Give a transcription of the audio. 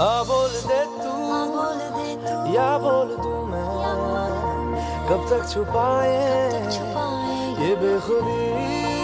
आ बोल दे तू? या बोल तू मैं? कब तक छुपाए? ये बेखुदी